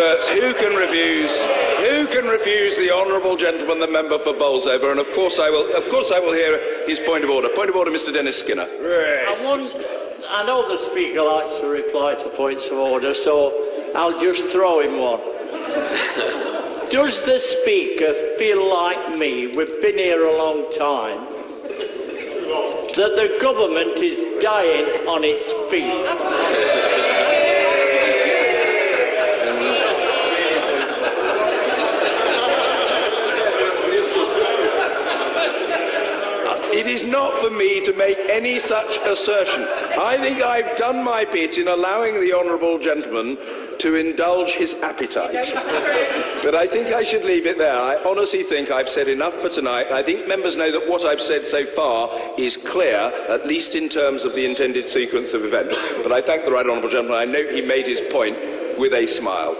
But who can refuse? Who can refuse the honourable gentleman, the member for Bolsover? And of course, I will. Of course, I will hear his point of order. Point of order, Mr. Dennis Skinner. I, want, I know the Speaker likes to reply to points of order, so I'll just throw him one. Does the Speaker feel like me, we've been here a long time, that the government is dying on its feet? It is not for me to make any such assertion. I think I've done my bit in allowing the honourable gentleman to indulge his appetite. but I think I should leave it there. I honestly think I've said enough for tonight. I think members know that what I've said so far is clear, at least in terms of the intended sequence of events. But I thank the right honourable gentleman. I note he made his point with a smile.